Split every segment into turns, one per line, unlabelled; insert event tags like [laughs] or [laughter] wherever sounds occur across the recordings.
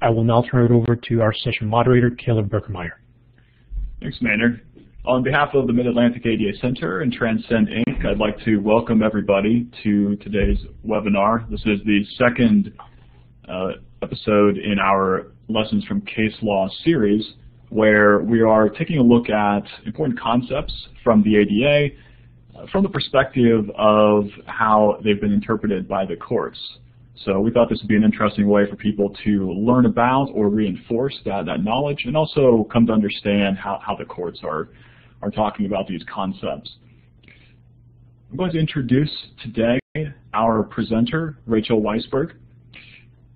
I will now turn it over to our session moderator, Caleb Berkemeyer.
Thanks, Maynard. On behalf of the Mid-Atlantic ADA Center and TransCen Inc., I'd like to welcome everybody to today's webinar. This is the second uh, episode in our Lessons from Case Law series, where we are taking a look at important concepts from the ADA uh, from the perspective of how they've been interpreted by the courts. So we thought this would be an interesting way for people to learn about or reinforce that, that knowledge and also come to understand how, how the courts are, are talking about these concepts. I'm going to introduce today our presenter, Rachel Weisberg.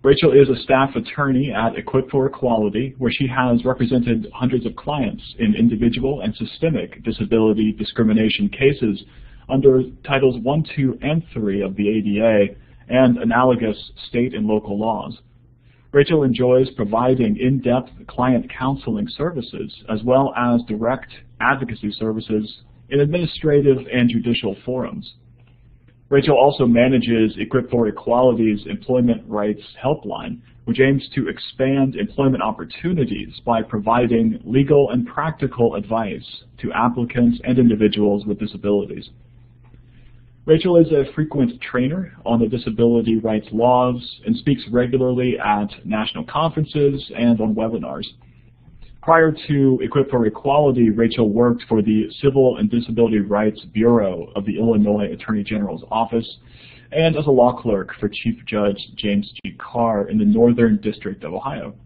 Rachel is a staff attorney at Equip for Equality, where she has represented hundreds of clients in individual and systemic disability discrimination cases under Titles 1, 2, and 3 of the ADA and analogous state and local laws. Rachel enjoys providing in-depth client counseling services as well as direct advocacy services in administrative and judicial forums. Rachel also manages Equip for Equality's Employment Rights Helpline, which aims to expand employment opportunities by providing legal and practical advice to applicants and individuals with disabilities. Rachel is a frequent trainer on the disability rights laws and speaks regularly at national conferences and on webinars. Prior to Equip for Equality, Rachel worked for the Civil and Disability Rights Bureau of the Illinois Attorney General's Office and as a law clerk for Chief Judge James G. Carr in the Northern District of Ohio.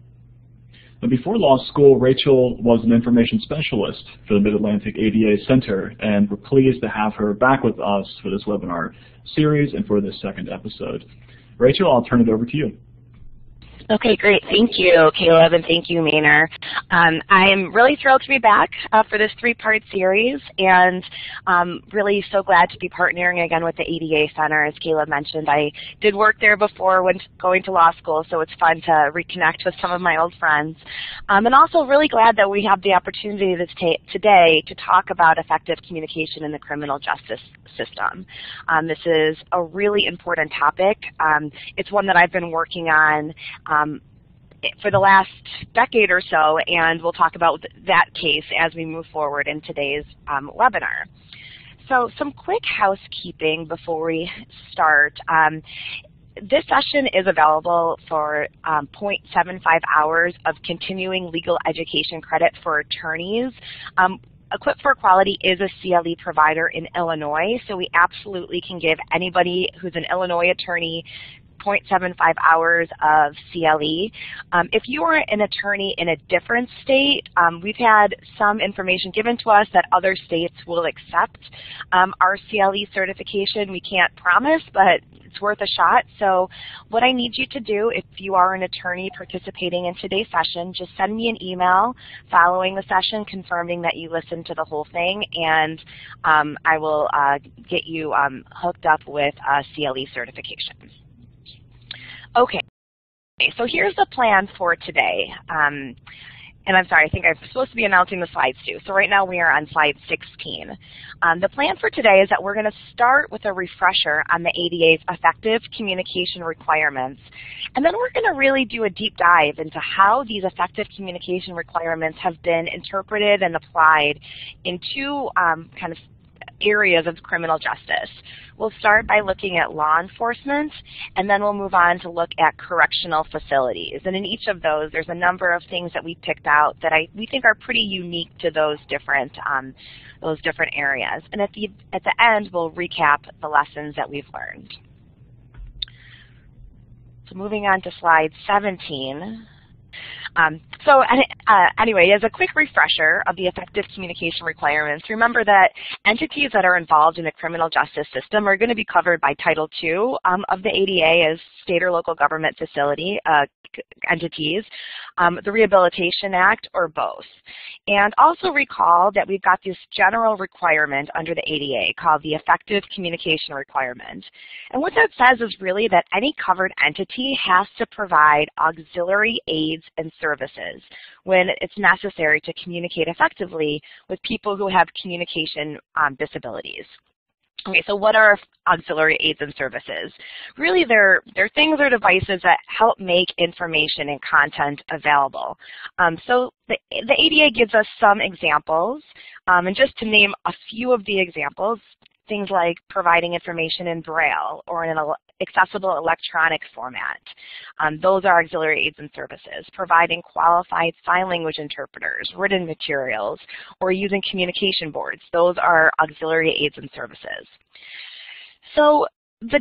Now, before law school, Rachel was an information specialist for the Mid-Atlantic ADA Center, and we're pleased to have her back with us for this webinar series and for this second episode. Rachel, I'll turn it over to you.
Okay, great. Thank you, Caleb, and thank you, Maynard. Um, I am really thrilled to be back uh, for this three-part series, and um, really so glad to be partnering again with the ADA Center. As Caleb mentioned, I did work there before when going to law school, so it's fun to reconnect with some of my old friends. Um, and also really glad that we have the opportunity today to talk about effective communication in the criminal justice system. Um, this is a really important topic. Um, it's one that I've been working on um, for the last decade or so, and we'll talk about that case as we move forward in today's um, webinar. So some quick housekeeping before we start. Um, this session is available for um, 0.75 hours of continuing legal education credit for attorneys. Um, Equip for Equality is a CLE provider in Illinois, so we absolutely can give anybody who's an Illinois attorney 0.75 hours of CLE. Um, if you are an attorney in a different state, um, we've had some information given to us that other states will accept um, our CLE certification. We can't promise, but it's worth a shot. So what I need you to do, if you are an attorney participating in today's session, just send me an email following the session confirming that you listened to the whole thing, and um, I will uh, get you um, hooked up with a CLE certification. Okay, so here's the plan for today. Um, and I'm sorry, I think I'm supposed to be announcing the slides too. So right now we are on slide 16. Um, the plan for today is that we're going to start with a refresher on the ADA's effective communication requirements. And then we're going to really do a deep dive into how these effective communication requirements have been interpreted and applied in two um, kind of areas of criminal justice. We'll start by looking at law enforcement, and then we'll move on to look at correctional facilities. And in each of those, there's a number of things that we picked out that I, we think are pretty unique to those different, um, those different areas. And at the, at the end, we'll recap the lessons that we've learned. So moving on to slide 17. Um, so uh, anyway, as a quick refresher of the effective communication requirements, remember that entities that are involved in the criminal justice system are going to be covered by Title II um, of the ADA as state or local government facility uh, entities, um, the Rehabilitation Act, or both. And also recall that we've got this general requirement under the ADA called the Effective Communication Requirement. And what that says is really that any covered entity has to provide auxiliary aids and services when it's necessary to communicate effectively with people who have communication um, disabilities. Okay, so what are auxiliary aids and services? Really, they're, they're things or devices that help make information and content available. Um, so the, the ADA gives us some examples, um, and just to name a few of the examples, things like providing information in Braille or in an accessible electronic format. Um, those are auxiliary aids and services. Providing qualified sign language interpreters, written materials, or using communication boards. Those are auxiliary aids and services. So the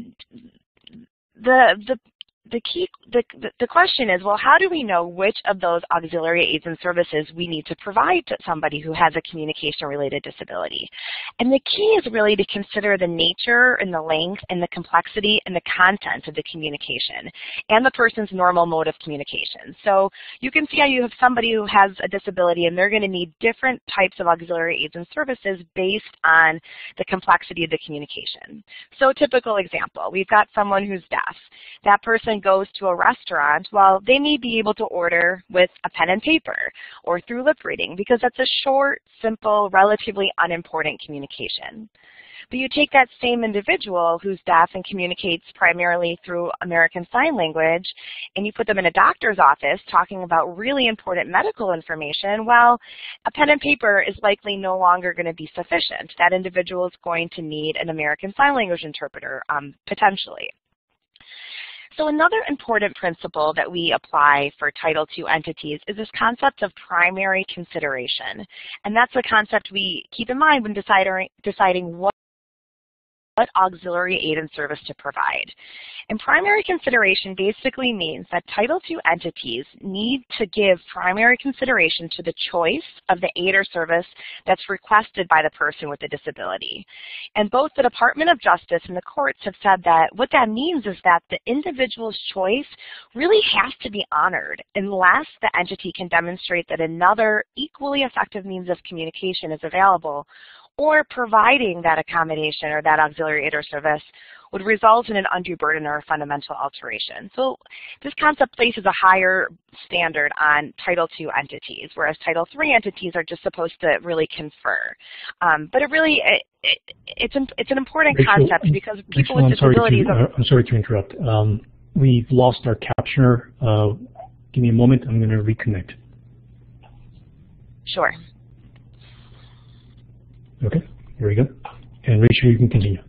the the the key, the, the question is, well, how do we know which of those auxiliary aids and services we need to provide to somebody who has a communication-related disability? And the key is really to consider the nature and the length and the complexity and the content of the communication and the person's normal mode of communication. So you can see how you have somebody who has a disability and they're going to need different types of auxiliary aids and services based on the complexity of the communication. So typical example, we've got someone who's deaf. That person person goes to a restaurant, well, they may be able to order with a pen and paper or through lip reading because that's a short, simple, relatively unimportant communication. But you take that same individual who's deaf and communicates primarily through American Sign Language, and you put them in a doctor's office talking about really important medical information, well, a pen and paper is likely no longer going to be sufficient. That individual is going to need an American Sign Language interpreter, um, potentially. So another important principle that we apply for Title II entities is this concept of primary consideration. And that's a concept we keep in mind when deciding, deciding what what auxiliary aid and service to provide. And primary consideration basically means that Title II entities need to give primary consideration to the choice of the aid or service that's requested by the person with a disability. And both the Department of Justice and the courts have said that what that means is that the individual's choice really has to be honored unless the entity can demonstrate that another equally effective means of communication is available or providing that accommodation or that auxiliary aid or service would result in an undue burden or a fundamental alteration. So this concept places a higher standard on Title II entities, whereas Title III entities are just supposed to really confer. Um, but it really, it, it, it's, an, it's an important Rachel, concept because people
Rachel,
with disabilities...
I'm sorry to, uh, I'm sorry to interrupt. Um, we've lost our captioner. Uh, give me a moment. I'm going to reconnect.
Sure.
Okay, here we go. And Rachel, you can continue.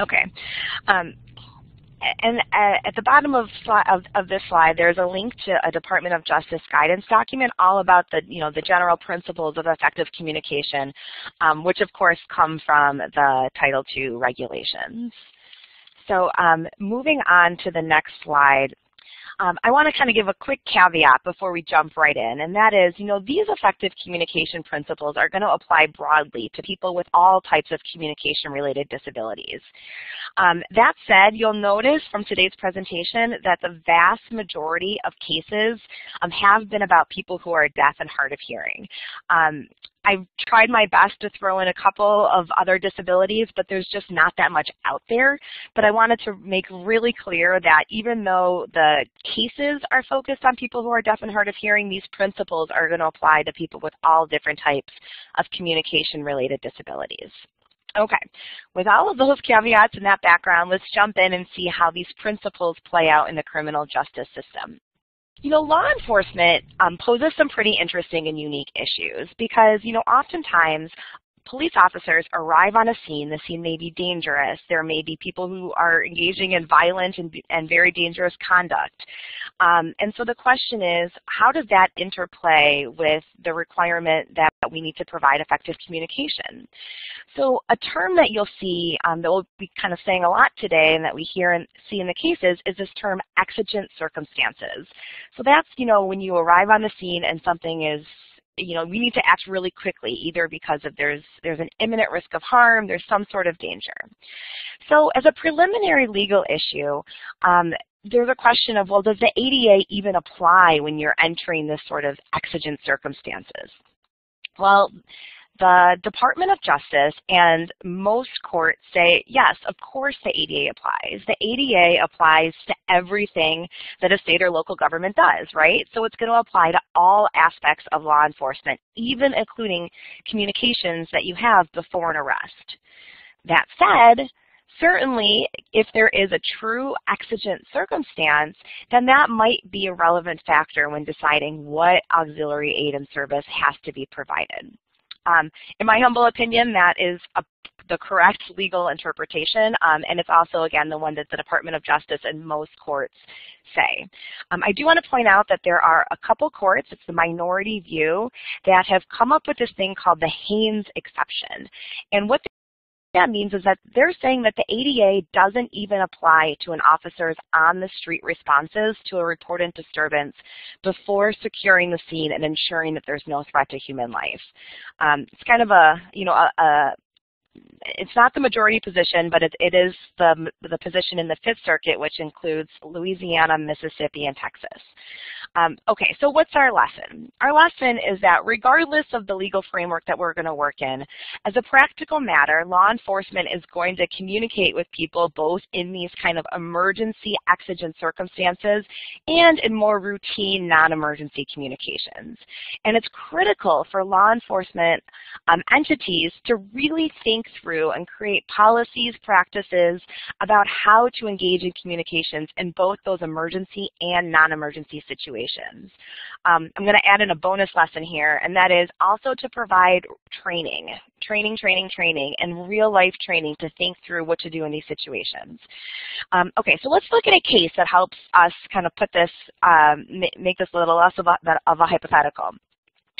Okay. Um, and at the bottom of, of, of, this slide, there's a link to a Department of Justice guidance document all about the, you know, the general principles of effective communication, um, which of course come from the Title II regulations. So um, moving on to the next slide, um, I want to kind of give a quick caveat before we jump right in, and that is, you know, these effective communication principles are going to apply broadly to people with all types of communication-related disabilities. Um, that said, you'll notice from today's presentation that the vast majority of cases um, have been about people who are deaf and hard of hearing. I've tried my best to throw in a couple of other disabilities, but there's just not that much out there. But I wanted to make really clear that even though the cases are focused on people who are deaf and hard of hearing, these principles are going to apply to people with all different types of communication-related disabilities. Okay, with all of those caveats and that background, let's jump in and see how these principles play out in the criminal justice system. You know, law enforcement um, poses some pretty interesting and unique issues because, you know, oftentimes police officers arrive on a scene, the scene may be dangerous, there may be people who are engaging in violent and, and very dangerous conduct. Um, and so the question is, how does that interplay with the requirement that we need to provide effective communication? So a term that you'll see um, that we'll be kind of saying a lot today and that we hear and see in the cases is this term exigent circumstances. So that's, you know, when you arrive on the scene and something is you know, we need to act really quickly, either because of there's, there's an imminent risk of harm, there's some sort of danger. So as a preliminary legal issue, um, there's a question of, well, does the ADA even apply when you're entering this sort of exigent circumstances? Well, the Department of Justice and most courts say, yes, of course the ADA applies. The ADA applies to everything that a state or local government does, right? So it's going to apply to all aspects of law enforcement, even including communications that you have before an arrest. That said, certainly if there is a true exigent circumstance, then that might be a relevant factor when deciding what auxiliary aid and service has to be provided. Um, in my humble opinion, that is a, the correct legal interpretation, um, and it's also, again, the one that the Department of Justice and most courts say. Um, I do want to point out that there are a couple courts, it's the minority view, that have come up with this thing called the Hainze exception. And what that means is that they're saying that the ADA doesn't even apply to an officer's on-the-street responses to a reported disturbance before securing the scene and ensuring that there's no threat to human life. Um, it's kind of a, you know, a, a it's not the majority position, but it, it is the, the position in the Fifth Circuit, which includes Louisiana, Mississippi, and Texas. Um, okay, so what's our lesson? Our lesson is that regardless of the legal framework that we're going to work in, as a practical matter, law enforcement is going to communicate with people both in these kind of emergency exigent circumstances and in more routine non-emergency communications. And it's critical for law enforcement um, entities to really think through and create policies, practices about how to engage in communications in both those emergency and non-emergency situations. Um, I'm going to add in a bonus lesson here, and that is also to provide training, training, training, training, and real-life training to think through what to do in these situations. Um, okay, so let's look at a case that helps us kind of put this, um, make this a little less of a, of a hypothetical.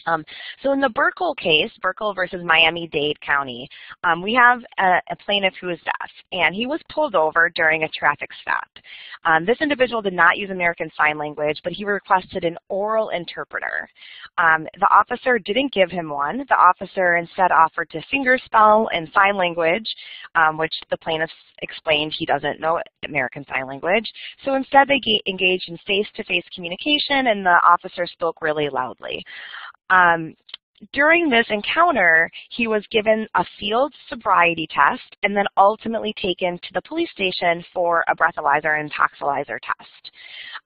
Um, so in the Bircoll case, Bircoll versus Miami-Dade County, um, we have a, a, plaintiff who is deaf, and he was pulled over during a traffic stop. Um, this individual did not use American Sign Language, but he requested an oral interpreter. Um, the officer didn't give him one. The officer instead offered to fingerspell in sign language, um, which the plaintiff explained he doesn't know American Sign Language. So instead they engaged in face-to-face -face communication, and the officer spoke really loudly. Um, during this encounter, he was given a field sobriety test and then ultimately taken to the police station for a breathalyzer and toxalyzer test.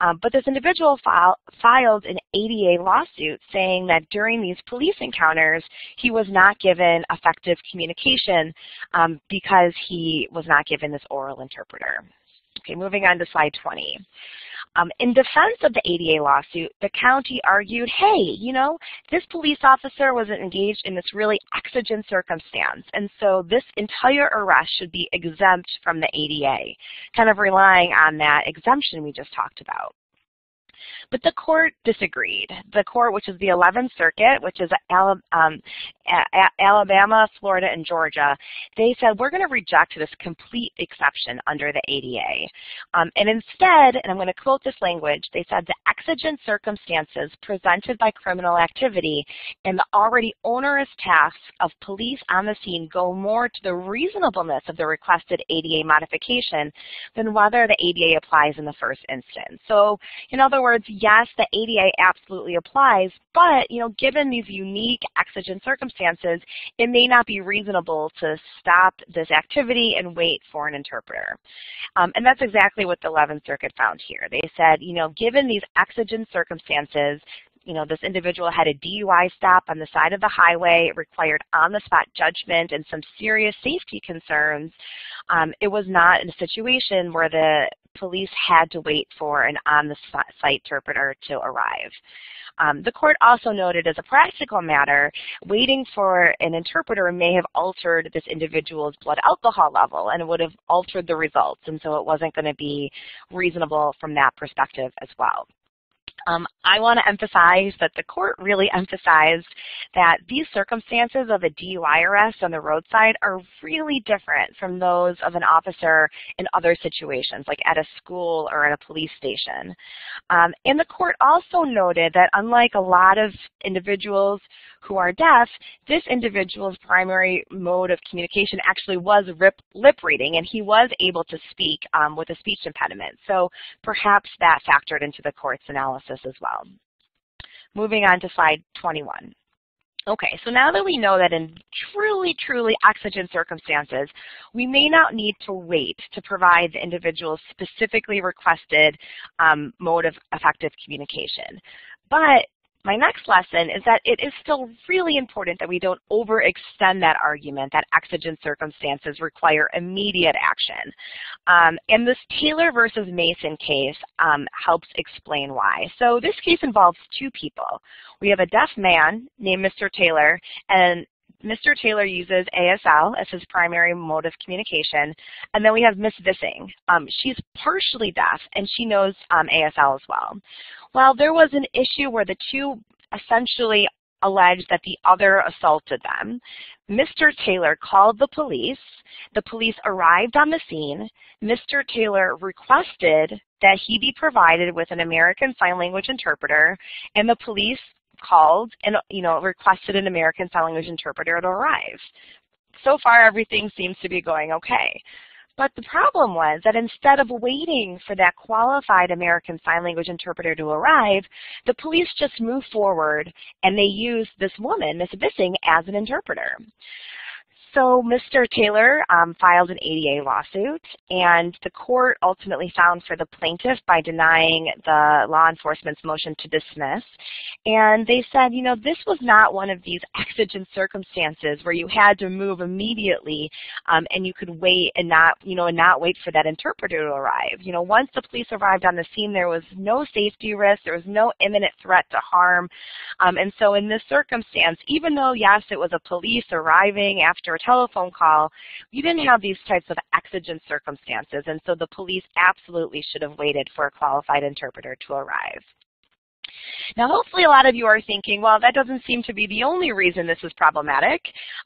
Um, but this individual file, filed an ADA lawsuit saying that during these police encounters, he was not given effective communication um, because he was not given this oral interpreter. Okay, moving on to slide 20. Um, in defense of the ADA lawsuit, the county argued, hey, you know, this police officer was engaged in this really exigent circumstance, and so this entire arrest should be exempt from the ADA, kind of relying on that exemption we just talked about. But the court disagreed. The court, which is the 11th Circuit, which is um, Alabama, Florida, and Georgia, they said, we're going to reject this complete exception under the ADA. Um, and instead, and I'm going to quote this language, they said the exigent circumstances presented by criminal activity and the already onerous tasks of police on the scene go more to the reasonableness of the requested ADA modification than whether the ADA applies in the first instance. So in other words, yes, the ADA absolutely applies, but you know, given these unique exigent circumstances, it may not be reasonable to stop this activity and wait for an interpreter. Um, and that's exactly what the 11th Circuit found here. They said, you know, given these exigent circumstances, you know, this individual had a DUI stop on the side of the highway, it required on-the-spot judgment and some serious safety concerns. Um, it was not in a situation where the police had to wait for an on-the-site interpreter to arrive. Um, the court also noted as a practical matter, waiting for an interpreter may have altered this individual's blood alcohol level and would have altered the results and so it wasn't going to be reasonable from that perspective as well. Um, I want to emphasize that the court really emphasized that these circumstances of a DUI arrest on the roadside are really different from those of an officer in other situations, like at a school or at a police station. Um, and the court also noted that unlike a lot of individuals who are deaf, this individual's primary mode of communication actually was lip reading, and he was able to speak um, with a speech impediment. So perhaps that factored into the court's analysis as well. Moving on to slide 21. Okay, so now that we know that in truly, truly exigent circumstances, we may not need to wait to provide the individual's specifically requested um, mode of effective communication. But my next lesson is that it is still really important that we don't overextend that argument that exigent circumstances require immediate action. Um, and this Taylor versus Mason case um, helps explain why. So this case involves two people. We have a deaf man named Mr. Taylor and Mr. Taylor uses ASL as his primary mode of communication. And then we have Miss Vissing. Um, she's partially deaf, and she knows um, ASL as well. Well, there was an issue where the two essentially alleged that the other assaulted them, Mr. Taylor called the police. The police arrived on the scene. Mr. Taylor requested that he be provided with an American Sign Language interpreter, and the police called and you know requested an American Sign Language interpreter to arrive. So far, everything seems to be going okay. But the problem was that instead of waiting for that qualified American Sign Language interpreter to arrive, the police just moved forward and they used this woman, Miss Vissing, as an interpreter. So Mr. Taylor um, filed an ADA lawsuit, and the court ultimately found for the plaintiff by denying the law enforcement's motion to dismiss. And they said, you know, this was not one of these [laughs] exigent circumstances where you had to move immediately um, and you could wait and not, you know, and not wait for that interpreter to arrive. You know, once the police arrived on the scene, there was no safety risk, there was no imminent threat to harm. Um, and so in this circumstance, even though, yes, it was a police arriving after a telephone call, you didn't have these types of exigent circumstances, and so the police absolutely should have waited for a qualified interpreter to arrive. Now, hopefully a lot of you are thinking, well, that doesn't seem to be the only reason this is problematic,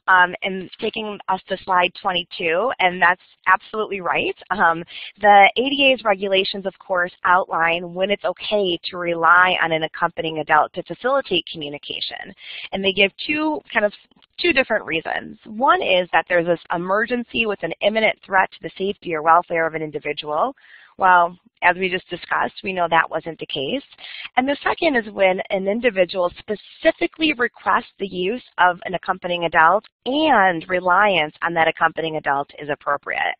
um, and taking us to slide 22, and that's absolutely right. Um, the ADA's regulations, of course, outline when it's okay to rely on an accompanying adult to facilitate communication, and they give two kind of two different reasons. One is that there's this emergency with an imminent threat to the safety or welfare of an individual, well, as we just discussed, we know that wasn't the case. And the second is when an individual specifically requests the use of an accompanying adult and reliance on that accompanying adult is appropriate.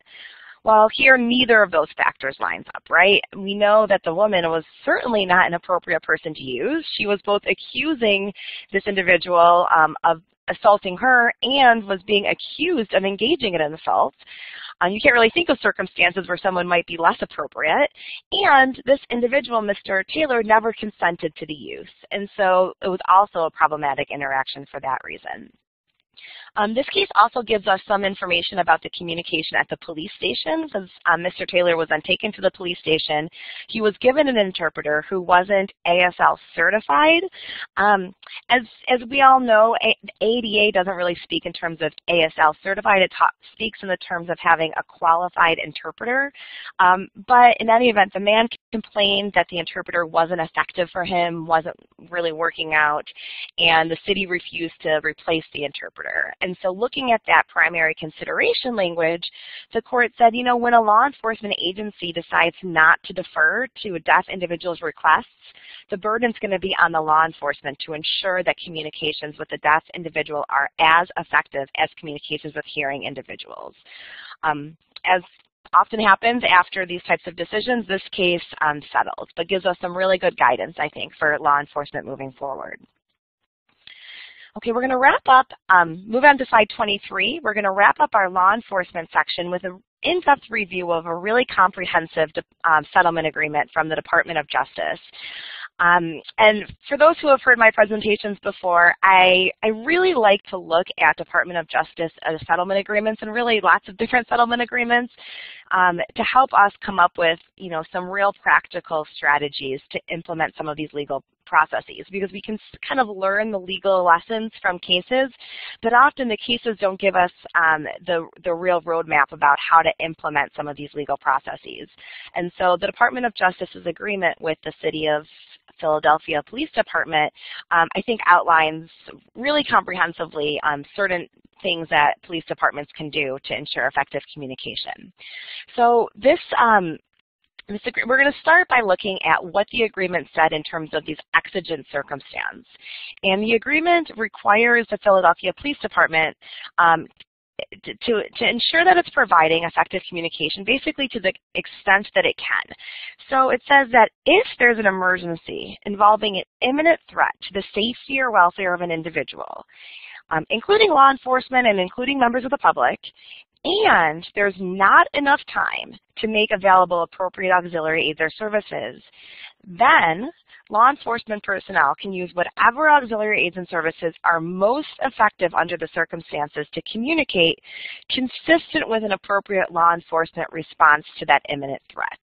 Well, here neither of those factors lines up, right? We know that the woman was certainly not an appropriate person to use. She was both accusing this individual um, of assaulting her and was being accused of engaging in an assault. Um, you can't really think of circumstances where someone might be less appropriate. And this individual, Mr. Taylor, never consented to the use. And so it was also a problematic interaction for that reason. Um, this case also gives us some information about the communication at the police station because um, Mr. Taylor was then taken to the police station. He was given an interpreter who wasn't ASL certified. Um, as, as we all know, ADA doesn't really speak in terms of ASL certified. It speaks in the terms of having a qualified interpreter. Um, but in any event, the man complained that the interpreter wasn't effective for him, wasn't really working out, and the city refused to replace the interpreter. And so looking at that primary consideration language, the court said, you know, when a law enforcement agency decides not to defer to a deaf individual's requests, the burden is going to be on the law enforcement to ensure that communications with the deaf individual are as effective as communications with hearing individuals. Um, as often happens after these types of decisions, this case um, settles, but gives us some really good guidance, I think, for law enforcement moving forward. Okay, we're going to wrap up, um, move on to slide 23. We're going to wrap up our law enforcement section with an in-depth review of a really comprehensive um, settlement agreement from the Department of Justice. Um, and for those who have heard my presentations before, I, I really like to look at Department of Justice as settlement agreements and really lots of different settlement agreements um, to help us come up with you know, some real practical strategies to implement some of these legal processes because we can kind of learn the legal lessons from cases, but often the cases don't give us um, the, the real roadmap about how to implement some of these legal processes. And so the Department of Justice's agreement with the City of Philadelphia Police Department, um, I think outlines really comprehensively um, certain things that police departments can do to ensure effective communication. So this um, we're going to start by looking at what the agreement said in terms of these exigent circumstances. And the agreement requires the Philadelphia Police Department um, to, to, ensure that it's providing effective communication, basically to the extent that it can. So it says that if there's an emergency involving an imminent threat to the safety or welfare of an individual, um, including law enforcement and including members of the public, and there's not enough time to make available appropriate auxiliary aids or services, then law enforcement personnel can use whatever auxiliary aids and services are most effective under the circumstances to communicate consistent with an appropriate law enforcement response to that imminent threat.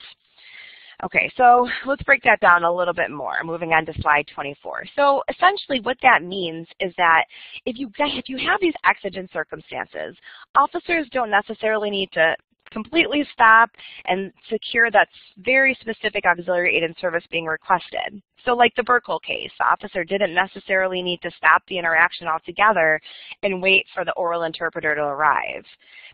Okay, so let's break that down a little bit more, moving on to slide 24. So essentially what that means is that if you, if you have these exigent circumstances, officers don't necessarily need to completely stop and secure that very specific auxiliary aid and service being requested. So like the Bircoll case, the officer didn't necessarily need to stop the interaction altogether and wait for the oral interpreter to arrive.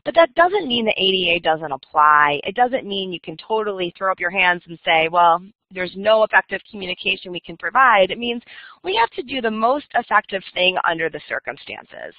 But that doesn't mean the ADA doesn't apply. It doesn't mean you can totally throw up your hands and say, well, there's no effective communication we can provide. It means we have to do the most effective thing under the circumstances.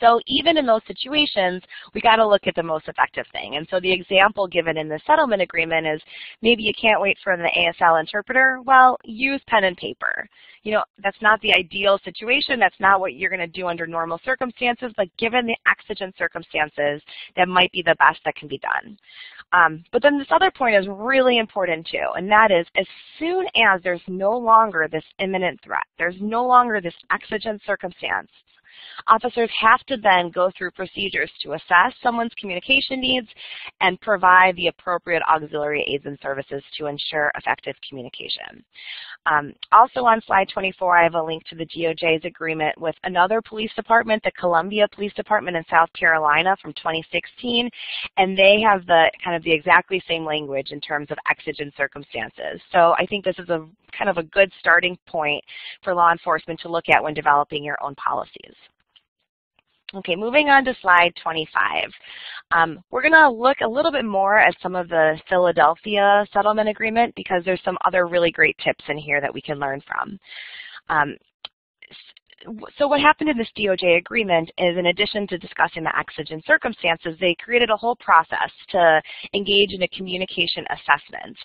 So even in those situations, we got to look at the most effective thing. And so the example given in the settlement agreement is maybe you can't wait for the ASL interpreter. Well, use pen and paper. You know, that's not the ideal situation. That's not what you're going to do under normal circumstances, but given the exigent circumstances, that might be the best that can be done. Um, but then this other point is really important too, and that is as soon as there's no longer this imminent threat, there's no longer this exigent circumstance, Officers have to then go through procedures to assess someone's communication needs and provide the appropriate auxiliary aids and services to ensure effective communication. Um, also on slide 24, I have a link to the DOJ's agreement with another police department, the Columbia Police Department in South Carolina from 2016, and they have the kind of the exactly same language in terms of exigent circumstances. So I think this is a kind of a good starting point for law enforcement to look at when developing your own policies. Okay, moving on to slide 25. Um, we're going to look a little bit more at some of the Philadelphia settlement agreement because there's some other really great tips in here that we can learn from. Um, so what happened in this DOJ agreement is in addition to discussing the exigent circumstances, they created a whole process to engage in a communication assessment.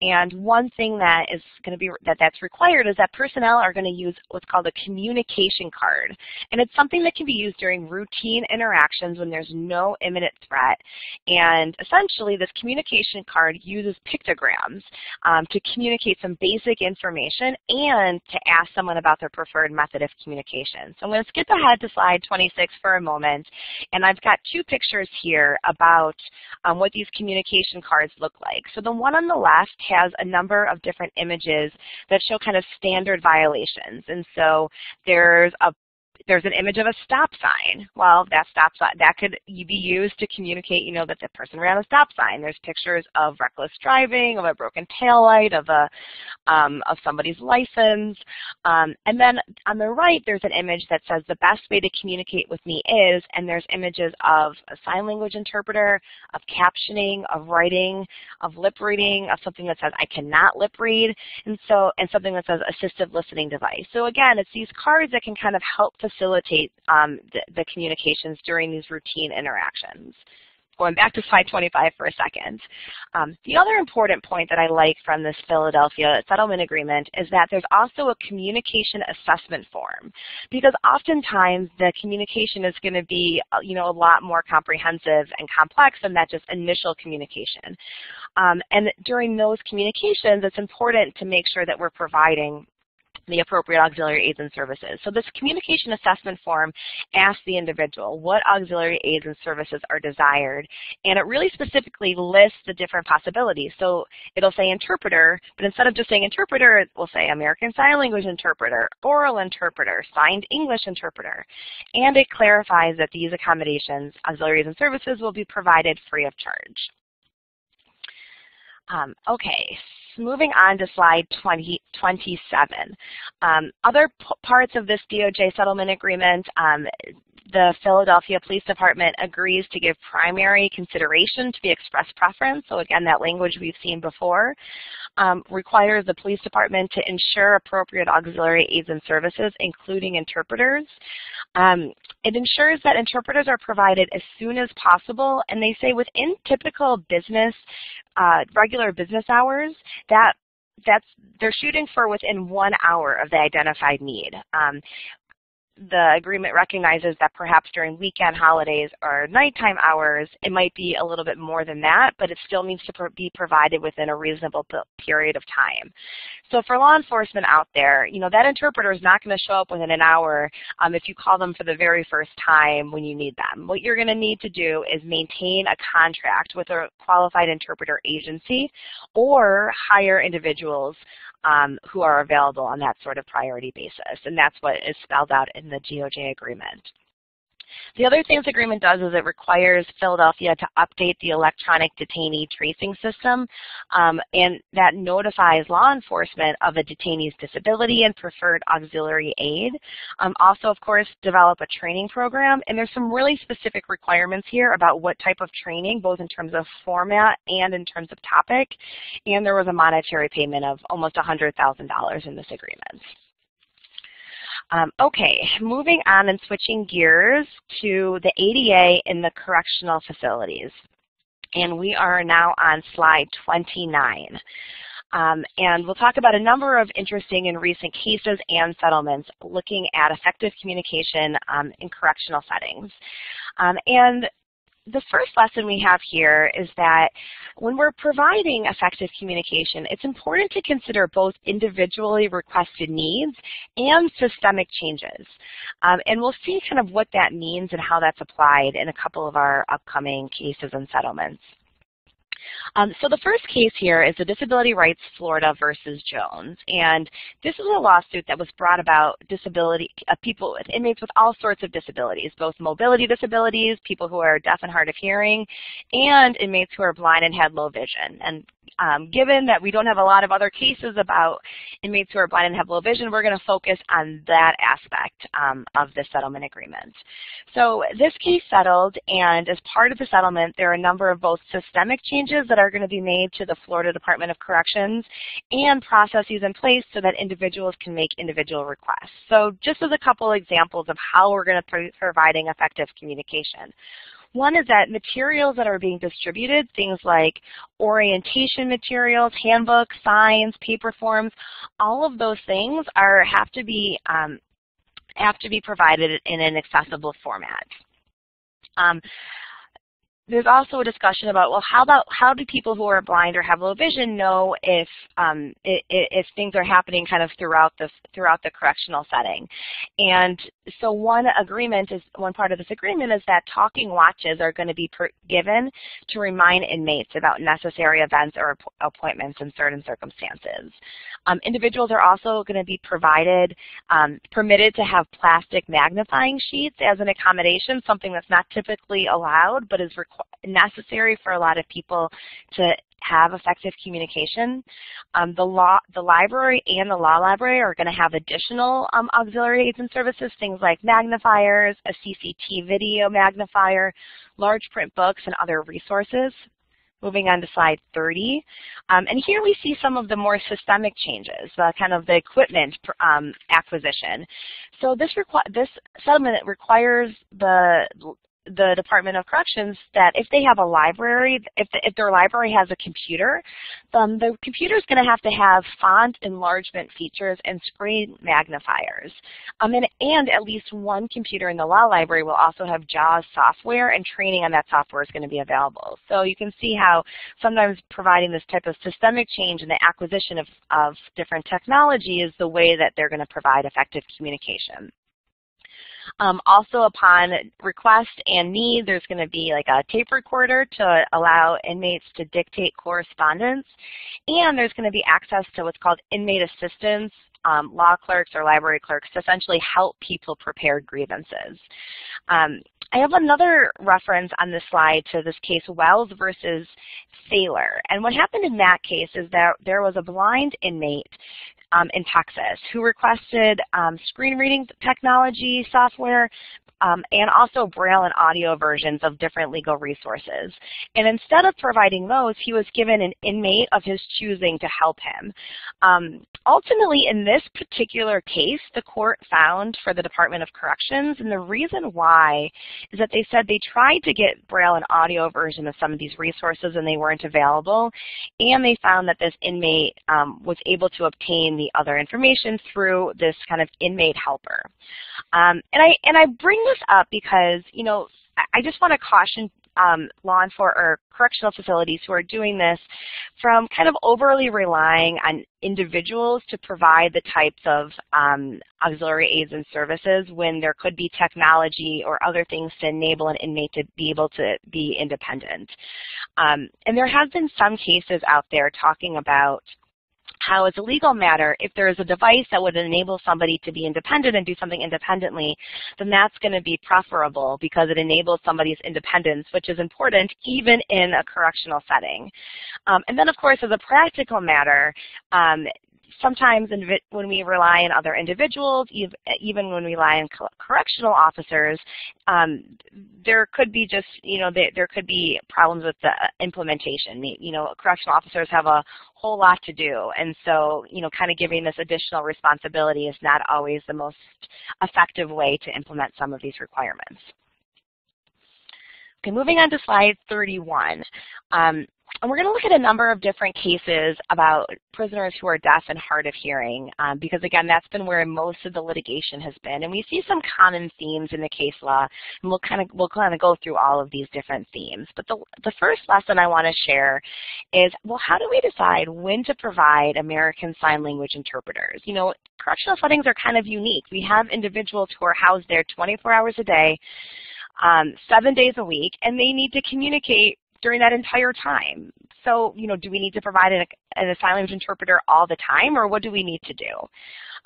And one thing that is going to be that that's required is that personnel are going to use what's called a communication card. And it's something that can be used during routine interactions when there's no imminent threat. And essentially this communication card uses pictograms um, to communicate some basic information and to ask someone about their preferred method of communication communication. So I'm going to skip ahead to slide 26 for a moment, and I've got two pictures here about um, what these communication cards look like. So the one on the left has a number of different images that show kind of standard violations. And so there's a there's an image of a stop sign. Well, that stop sign, that could be used to communicate, you know, that the person ran a stop sign. There's pictures of reckless driving, of a broken taillight, of a um, of somebody's license. Um, and then on the right, there's an image that says the best way to communicate with me is, and there's images of a sign language interpreter, of captioning, of writing, of lip reading, of something that says I cannot lip read, and so and something that says assistive listening device. So again, it's these cards that can kind of help facilitate facilitate um, the, the communications during these routine interactions. Going back to slide 25 for a second. Um, the other important point that I like from this Philadelphia settlement agreement is that there's also a communication assessment form because oftentimes the communication is going to be uh, you know, a lot more comprehensive and complex than that just initial communication. Um, and during those communications, it's important to make sure that we're providing the appropriate auxiliary aids and services. So this communication assessment form asks the individual what auxiliary aids and services are desired, and it really specifically lists the different possibilities. So it'll say interpreter, but instead of just saying interpreter, it will say American Sign Language interpreter, oral interpreter, signed English interpreter, and it clarifies that these accommodations, auxiliaries and services will be provided free of charge. Um, okay, moving on to slide 20, 27. Um, other parts of this DOJ settlement agreement, um, the Philadelphia Police Department agrees to give primary consideration to the express preference, so again, that language we've seen before, um, requires the police department to ensure appropriate auxiliary aids and services, including interpreters. Um, it ensures that interpreters are provided as soon as possible, and they say within typical business, uh, regular business hours, that that's they're shooting for within one hour of the identified need. Um, the agreement recognizes that perhaps during weekend holidays or nighttime hours, it might be a little bit more than that, but it still needs to be provided within a reasonable period of time. So for law enforcement out there, you know, that interpreter is not going to show up within an hour um, if you call them for the very first time when you need them. What you're going to need to do is maintain a contract with a qualified interpreter agency or hire individuals um, who are available on that sort of priority basis. And that's what is spelled out in the DOJ agreement. The other thing this agreement does is it requires Philadelphia to update the electronic detainee tracing system, um, and that notifies law enforcement of a detainee's disability and preferred auxiliary aid. Um, also, of course, develop a training program, and there's some really specific requirements here about what type of training, both in terms of format and in terms of topic, and there was a monetary payment of almost $100,000 in this agreement. Um, okay, moving on and switching gears to the ADA in the correctional facilities. And we are now on slide 29. Um, and we'll talk about a number of interesting and recent cases and settlements looking at effective communication um, in correctional settings. Um, and the first lesson we have here is that when we're providing effective communication, it's important to consider both individually requested needs and systemic changes. Um, and we'll see kind of what that means and how that's applied in a couple of our upcoming cases and settlements. Um, so the first case here is the Disability Rights Florida versus Jones. And this is a lawsuit that was brought about disability uh, people, inmates with all sorts of disabilities, both mobility disabilities, people who are deaf and hard of hearing, and inmates who are blind and had low vision. And um, given that we don't have a lot of other cases about inmates who are blind and have low vision, we're going to focus on that aspect um, of the settlement agreement. So this case settled, and as part of the settlement, there are a number of both systemic changes that are going to be made to the Florida Department of Corrections and processes in place so that individuals can make individual requests. So just as a couple examples of how we're going to be providing effective communication. One is that materials that are being distributed, things like orientation materials, handbooks, signs, paper forms, all of those things are have to be um, have to be provided in an accessible format. Um, there's also a discussion about, well, how about how do people who are blind or have low vision know if um, if, if things are happening kind of throughout the throughout the correctional setting? And so one agreement is one part of this agreement is that talking watches are going to be per, given to remind inmates about necessary events or appointments in certain circumstances. Um, individuals are also going to be provided, um, permitted to have plastic magnifying sheets as an accommodation, something that's not typically allowed but is necessary for a lot of people to have effective communication. Um, the law, the library and the law library are going to have additional um, auxiliary aids and services, things like magnifiers, a CCT video magnifier, large print books, and other resources. Moving on to slide 30. Um, and here we see some of the more systemic changes, uh, kind of the equipment um, acquisition. So this, this settlement requires the the Department of Corrections that if they have a library, if, the, if their library has a computer, um, the computer is going to have to have font enlargement features and screen magnifiers. Um, and, and at least one computer in the law library will also have JAWS software and training on that software is going to be available. So you can see how sometimes providing this type of systemic change in the acquisition of, of different technology is the way that they're going to provide effective communication. Um, also upon request and need, there's going to be like a tape recorder to allow inmates to dictate correspondence. And there's going to be access to what's called inmate assistance, um, law clerks or library clerks to essentially help people prepare grievances. Um, I have another reference on this slide to this case, Wells versus Thaler. And what happened in that case is that there was a blind inmate um, in Texas who requested um, screen reading technology software um, and also braille and audio versions of different legal resources. And instead of providing those, he was given an inmate of his choosing to help him. Um, ultimately, in this particular case, the court found for the Department of Corrections, and the reason why is that they said they tried to get braille and audio version of some of these resources and they weren't available, and they found that this inmate um, was able to obtain the other information through this kind of inmate helper. Um, and I and I bring this up because you know I just want to caution um, law enforcement or correctional facilities who are doing this from kind of overly relying on individuals to provide the types of um, auxiliary aids and services when there could be technology or other things to enable an inmate to be able to be independent. Um, and there have been some cases out there talking about how as a legal matter, if there is a device that would enable somebody to be independent and do something independently, then that's going to be preferable because it enables somebody's independence, which is important even in a correctional setting. Um, and then, of course, as a practical matter, um, sometimes when we rely on other individuals, even when we rely on correctional officers, um, there could be just, you know, there, there could be problems with the implementation. You know, correctional officers have a whole lot to do, and so, you know, kind of giving this additional responsibility is not always the most effective way to implement some of these requirements. Okay, moving on to slide 31. Um, and we're going to look at a number of different cases about prisoners who are deaf and hard of hearing, um, because again, that's been where most of the litigation has been. And we see some common themes in the case law, and we'll kind of we'll kind of go through all of these different themes. But the the first lesson I want to share is, well, how do we decide when to provide American Sign Language interpreters? You know, correctional settings are kind of unique. We have individuals who are housed there 24 hours a day, um, seven days a week, and they need to communicate during that entire time. So, you know, do we need to provide an, an sign language interpreter all the time, or what do we need to do?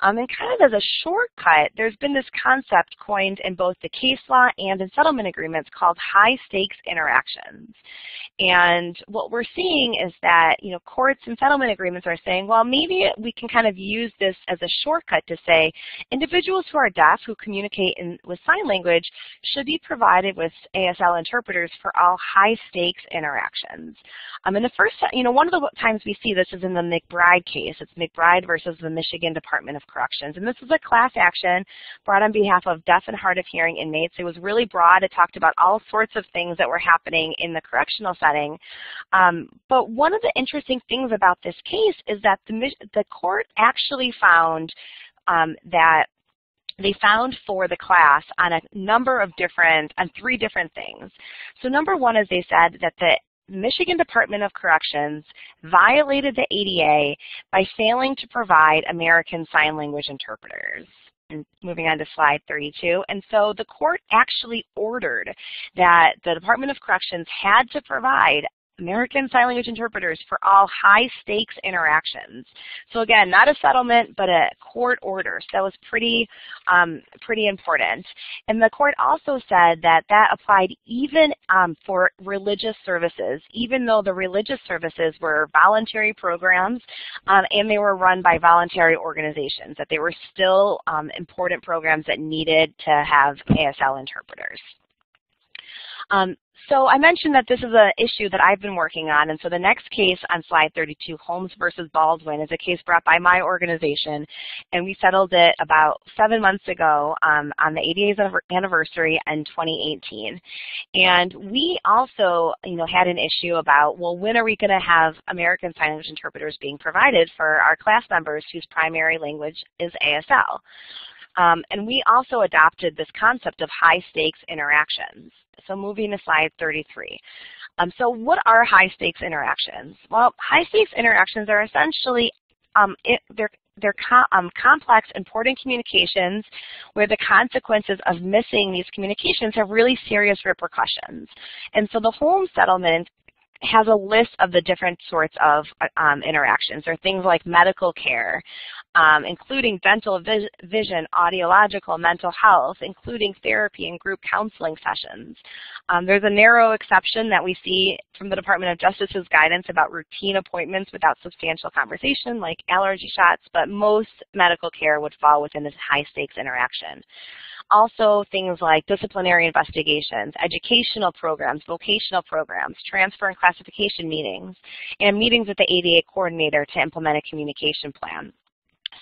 Um, and kind of as a shortcut, there's been this concept coined in both the case law and in settlement agreements called high stakes interactions. And what we're seeing is that, you know, courts and settlement agreements are saying, well, maybe we can kind of use this as a shortcut to say individuals who are deaf who communicate in, with sign language should be provided with ASL interpreters for all high stakes interactions. Um, and the first, you know, one of the times we see this is in the McBride case. It's McBride versus the Michigan Department of Corrections. And this was a class action brought on behalf of deaf and hard of hearing inmates. It was really broad. It talked about all sorts of things that were happening in the correctional setting. Um, but one of the interesting things about this case is that the, the court actually found um, that they found for the class on a number of different, on three different things. So number one is they said that the Michigan Department of Corrections violated the ADA by failing to provide American Sign Language interpreters. And moving on to slide 32. And so the court actually ordered that the Department of Corrections had to provide American Sign Language interpreters for all high stakes interactions. So again, not a settlement, but a court order. So that was pretty, um, pretty important. And the court also said that that applied even um, for religious services, even though the religious services were voluntary programs um, and they were run by voluntary organizations, that they were still um, important programs that needed to have ASL interpreters. Um, so I mentioned that this is an issue that I've been working on, and so the next case on slide 32, Holmes versus Baldwin, is a case brought by my organization, and we settled it about seven months ago um, on the 80th anniversary in 2018. And we also, you know, had an issue about, well, when are we going to have American Sign Language interpreters being provided for our class members whose primary language is ASL? Um, and we also adopted this concept of high stakes interactions. So moving to slide 33. Um, so what are high stakes interactions? Well, high stakes interactions are essentially um, it, they're they're com um, complex, important communications where the consequences of missing these communications have really serious repercussions. And so the Holmes settlement has a list of the different sorts of um, interactions. There are things like medical care, um, including dental vis vision, audiological, mental health, including therapy and group counseling sessions. Um, there's a narrow exception that we see from the Department of Justice's guidance about routine appointments without substantial conversation, like allergy shots, but most medical care would fall within this high-stakes interaction. also things like disciplinary investigations, educational programs, vocational programs, transfer and classification meetings, and meetings with the ADA coordinator to implement a communication plan.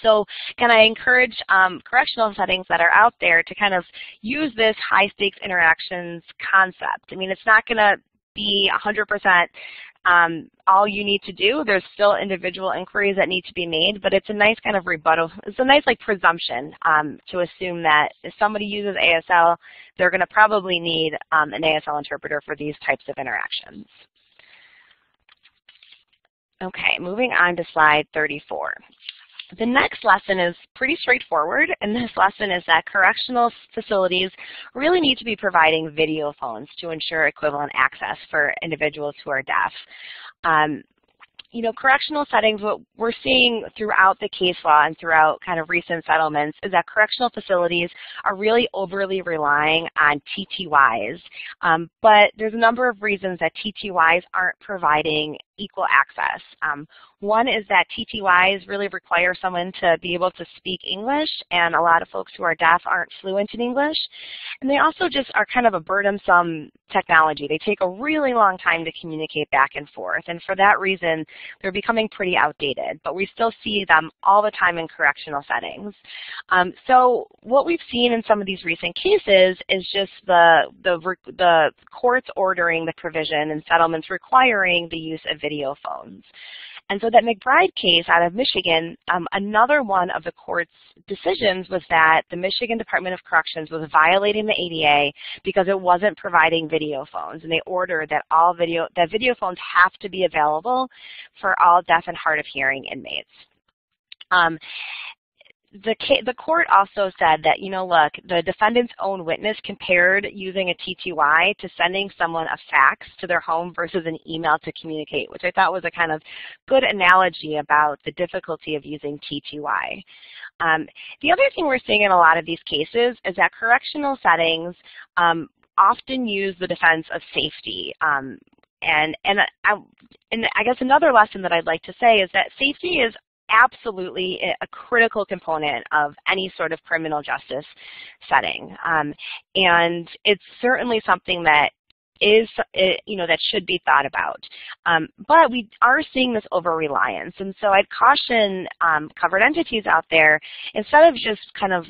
So can I encourage um, correctional settings that are out there to kind of use this high stakes interactions concept. I mean, it's not going to be 100% um, all you need to do. There's still individual inquiries that need to be made, but it's a nice kind of rebuttal. It's a nice like presumption um, to assume that if somebody uses ASL, they're going to probably need um, an ASL interpreter for these types of interactions. Okay, moving on to slide 34. The next lesson is pretty straightforward, and this lesson is that correctional facilities really need to be providing video phones to ensure equivalent access for individuals who are deaf. Um, you know, correctional settings, what we're seeing throughout the case law and throughout kind of recent settlements is that correctional facilities are really overly relying on TTYs. Um, but there's a number of reasons that TTYs aren't providing equal access. Um, one is that TTYs really require someone to be able to speak English, and a lot of folks who are deaf aren't fluent in English. And they also just are kind of a burdensome technology. They take a really long time to communicate back and forth, and for that reason, they're becoming pretty outdated, but we still see them all the time in correctional settings. Um, so what we've seen in some of these recent cases is just the, the, the courts ordering the provision and settlements requiring the use of video phones. And so that McBride case out of Michigan, um, another one of the court's decisions was that the Michigan Department of Corrections was violating the ADA because it wasn't providing video phones. And they ordered that all video, that video phones have to be available for all deaf and hard of hearing inmates. Um, the, the court also said that, you know, look, the defendant's own witness compared using a TTY to sending someone a fax to their home versus an email to communicate, which I thought was a kind of good analogy about the difficulty of using TTY. Um, the other thing we're seeing in a lot of these cases is that correctional settings um, often use the defense of safety. Um, and, and, I, and I guess another lesson that I'd like to say is that safety is absolutely a critical component of any sort of criminal justice setting. Um, and it's certainly something that is, you know, that should be thought about. Um, but we are seeing this over-reliance. And so I'd caution um, covered entities out there, instead of just kind of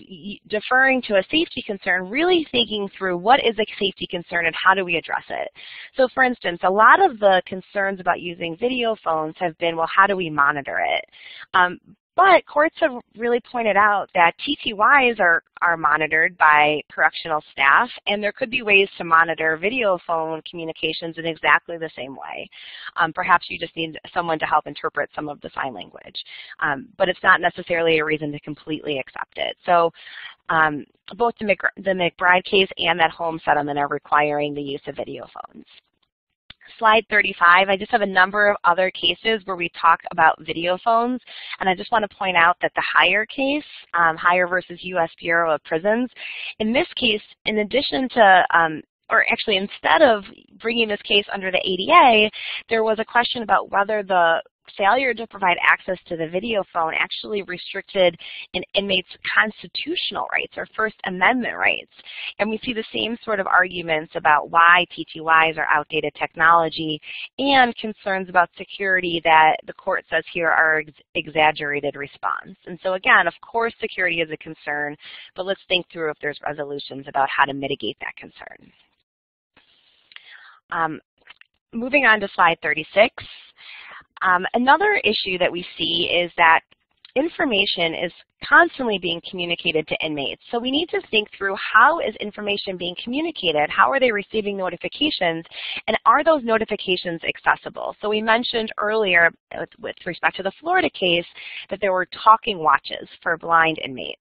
deferring to a safety concern, really thinking through what is a safety concern and how do we address it. So for instance, a lot of the concerns about using video phones have been, well, how do we monitor it? Um, but courts have really pointed out that TTYs are, are monitored by correctional staff, and there could be ways to monitor video phone communications in exactly the same way. Um, perhaps you just need someone to help interpret some of the sign language. Um, but it's not necessarily a reason to completely accept it. So um, both the, the McBride case and that Holmes settlement are requiring the use of video phones slide 35, I just have a number of other cases where we talk about video phones, and I just want to point out that the Heyer case, um, Heyer versus U.S. Bureau of Prisons, in this case, in addition to um, or actually instead of bringing this case under the ADA, there was a question about whether the failure to provide access to the video phone actually restricted an inmate's constitutional rights or First Amendment rights. And we see the same sort of arguments about why TTYs are outdated technology and concerns about security that the court says here are ex exaggerated response. And so again, of course security is a concern, but let's think through if there's resolutions about how to mitigate that concern. Um, moving on to slide 36. Um, another issue that we see is that information is constantly being communicated to inmates. So we need to think through how is information being communicated, how are they receiving notifications, and are those notifications accessible? So we mentioned earlier with, with respect to the Florida case that there were talking watches for blind inmates.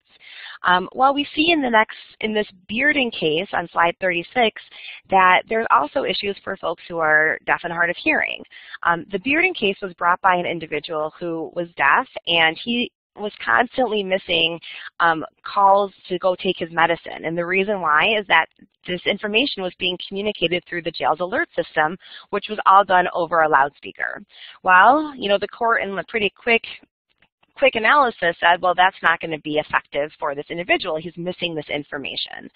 Um, we see in the next, in this Bearden case on slide 36 that there's also issues for folks who are deaf and hard of hearing. Um, the Bearden case was brought by an individual who was deaf and he was constantly missing um, calls to go take his medicine. And the reason why is that this information was being communicated through the jail's alert system, which was all done over a loudspeaker. Well, you know, the court in a pretty quick quick analysis said, well, that's not going to be effective for this individual. He's missing this information.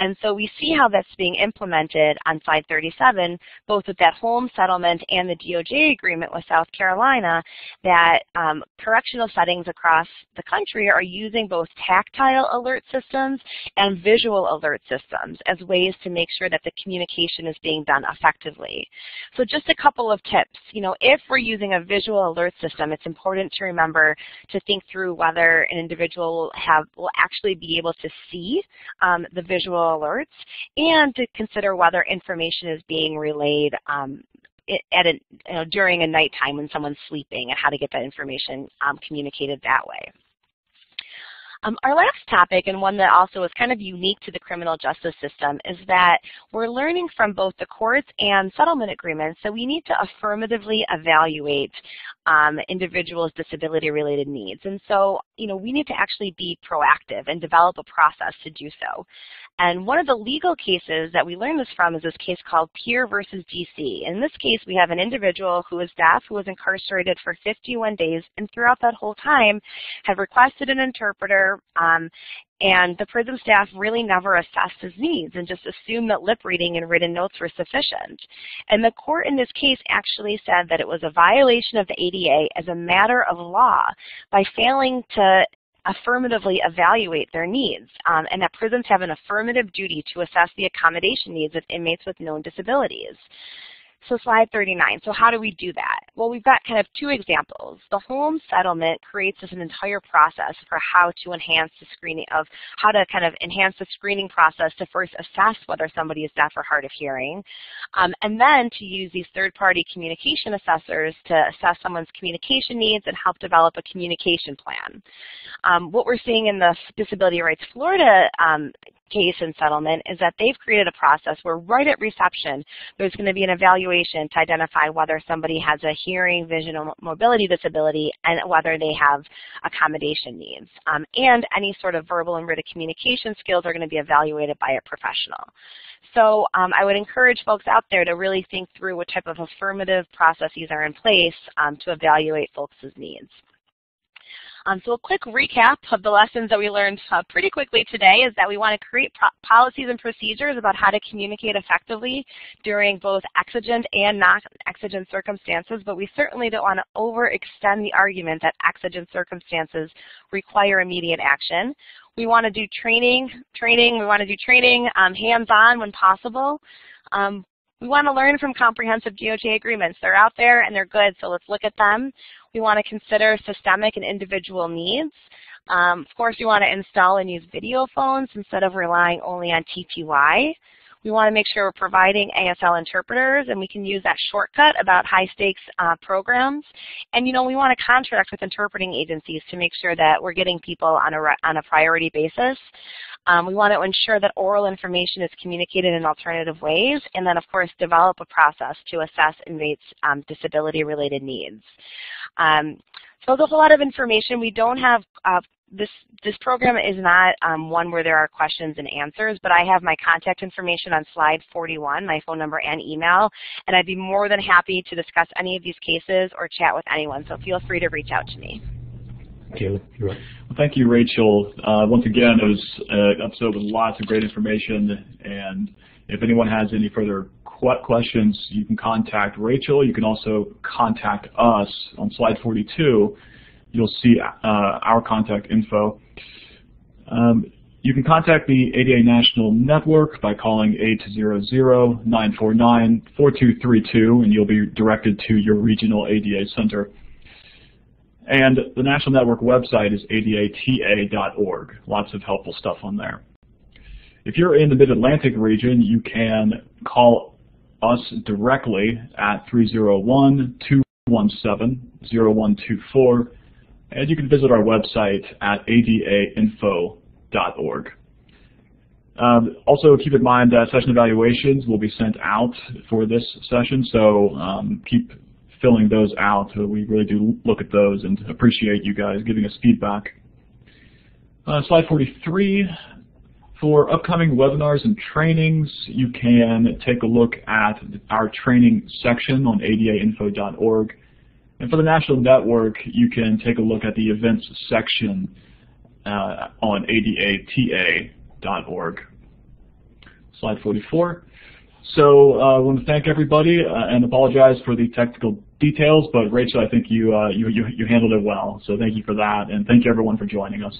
And so we see how that's being implemented on slide 37, both with that Holmes settlement and the DOJ agreement with South Carolina, that um, correctional settings across the country are using both tactile alert systems and visual alert systems as ways to make sure that the communication is being done effectively. So just a couple of tips. You know, if we're using a visual alert system, it's important to remember to think through whether an individual have, will actually be able to see um, the visual alerts and to consider whether information is being relayed um, at a, you know, during a nighttime when someone's sleeping and how to get that information um, communicated that way. Um, our last topic, and one that also is kind of unique to the criminal justice system, is that we're learning from both the courts and settlement agreements that we need to affirmatively evaluate um, individuals' disability-related needs. And so, you know, we need to actually be proactive and develop a process to do so. And one of the legal cases that we learned this from is this case called Pierce versus DC. In this case, we have an individual who is deaf, who was incarcerated for 51 days, and throughout that whole time had requested an interpreter, um, and the prison staff really never assessed his needs and just assumed that lip reading and written notes were sufficient. And the court in this case actually said that it was a violation of the ADA as a matter of law by failing to affirmatively evaluate their needs, um, and that prisons have an affirmative duty to assess the accommodation needs of inmates with known disabilities. So slide 39, so how do we do that? Well, we've got kind of two examples. The Holmes settlement creates an entire process for how to enhance the screening of, how to kind of enhance the screening process to first assess whether somebody is deaf or hard of hearing, um, and then to use these third-party communication assessors to assess someone's communication needs and help develop a communication plan. Um, what we're seeing in the Disability Rights Florida um, case and settlement is that they've created a process where right at reception there's going to be an evaluation to identify whether somebody has a hearing, vision, or mobility disability and whether they have accommodation needs. Um, and any sort of verbal and written communication skills are going to be evaluated by a professional. So um, I would encourage folks out there to really think through what type of affirmative processes are in place um, to evaluate folks' needs. Um, so a quick recap of the lessons that we learned uh, pretty quickly today is that we want to create policies and procedures about how to communicate effectively during both exigent and non-exigent circumstances, but we certainly don't want to overextend the argument that exigent circumstances require immediate action. We want to do training, training, we want to do training um, hands-on when possible. Um, we want to learn from comprehensive DOJ agreements. They're out there and they're good, so let's look at them. We want to consider systemic and individual needs. Um, of course, we want to install and use video phones instead of relying only on TTY. We want to make sure we're providing ASL interpreters and we can use that shortcut about high stakes uh, programs. And you know, we want to contract with interpreting agencies to make sure that we're getting people on a, on a priority basis. Um, we want to ensure that oral information is communicated in alternative ways, and then of course develop a process to assess inmates' um, disability-related needs. Um, so there's a lot of information. We don't have uh, this this program is not um, one where there are questions and answers, but I have my contact information on slide 41, my phone number and email, and I'd be more than happy to discuss any of these cases or chat with anyone, so feel free to reach out to me.
Caleb, you're.
Well, thank you, Rachel. Uh, once again, it was an episode with lots of great information, and if anyone has any further questions, you can contact Rachel. You can also contact us on slide 42. You'll see uh, our contact info. Um, you can contact the ADA National Network by calling 800-949-4232, and you'll be directed to your regional ADA center. And the National Network website is adata.org. Lots of helpful stuff on there. If you're in the Mid-Atlantic region, you can call us directly at 301-217-0124, and you can visit our website at adainfo.org. Um, also, keep in mind that session evaluations will be sent out for this session, so um, keep filling those out. we really do look at those and appreciate you guys giving us feedback. Uh, slide 43. For upcoming webinars and trainings, you can take a look at our training section on adainfo.org. And for the national network, you can take a look at the events section uh, on adata.org. Slide 44. So uh, I want to thank everybody uh, and apologize for the technical details, but Rachel, I think you, uh, you, you, you handled it well. So thank you for that, and thank you everyone for joining us.